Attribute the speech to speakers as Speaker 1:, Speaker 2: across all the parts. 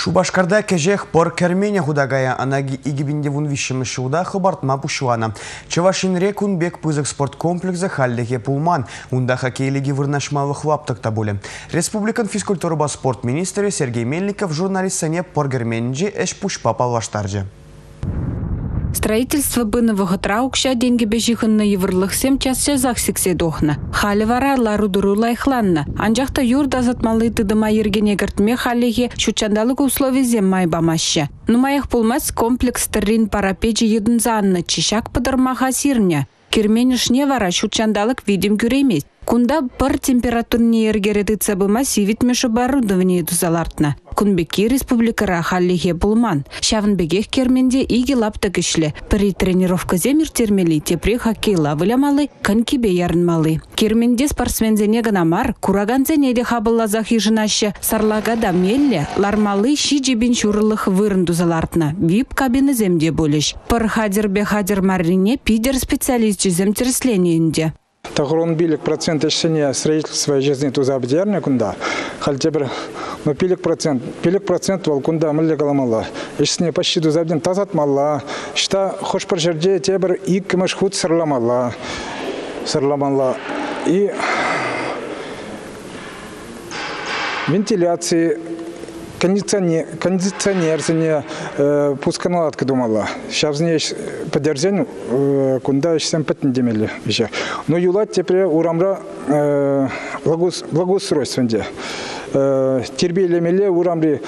Speaker 1: Шубашкарда кежех пор кермене худагая анаги игибинде вун вишімі шуда хыбартма пушуана. Чавашинре кунбек пызык спорт комплексы халлеге пулман. Унда хоккейлиги вырнашмалы хлаптық табуле. Республикан физкультура спорт министрі Сергей Мельников журналистсане пор керменже эш пушпа.
Speaker 2: Строительство бынового траукша деньги бежихынны еврлыхсем час жазақ сіксе дохна. Халі вара лару дуру лайхланна. Анжақта юрд азатмалы тыдыма ергене гіртме халеге шучандалық условизе май бамашы. Нумаях пулмас комплекс тыррин парапечи едінзанны чишак сирня. Керменішне вара шучандалық видим күремес. Кунда пыр температурне ергереті цабыма сивитмеші оборудование дузалартна. Кунбеки республикара халлихе булман. Шавынбегех керменде иги лапта кишле. При тренировка земир термели тепре хоккейла вылямалы, канкибе ярынмалы. Керменде спортсмензене гынамар, кураганзене де хабыллазах ежынашы сарлагада мелле, лармалы ши жебин шурылых вырын дузалартна. Вип кабины земде болеш. Пыр хадер бе хадер марине пидер специалист жезем тересленийінде.
Speaker 3: Тахрон билик процент ешсене строительство жизни туза абдерне кунда. Хальте бір но пилик процент пилик процент вал кунда милле каламалла. Ешсене почти туза абден тазатмалла. Шта хош бір жерде те бір ик кіміш худ сырламалла. Сырламалла. И вентиляции кондиционер, кондиционер сене э, пусканаладка думала. Сейчас не поддержан, э, кунда еще пятен демели еще. Но юлат теперь урамра э, благос, благоустройственде. Э, тербелемеле урамри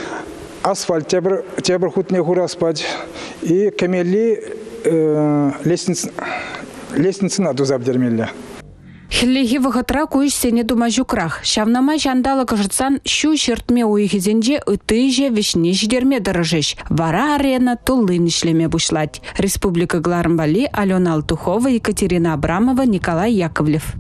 Speaker 3: асфальт тебір тебір хутне хураспать и камели э, лестниц лестницына дузабдермеле.
Speaker 2: Хиллихи вғытра куиш сене дума жукрах. Шавнама жандалы кыжытсан шу шертме уйхизенже ытыже вишне жидерме дырыжеш. Вара арена туллын ишлеме. Республика Глармбали, Алена Алтухова, Екатерина Абрамова, Николай Яковлев.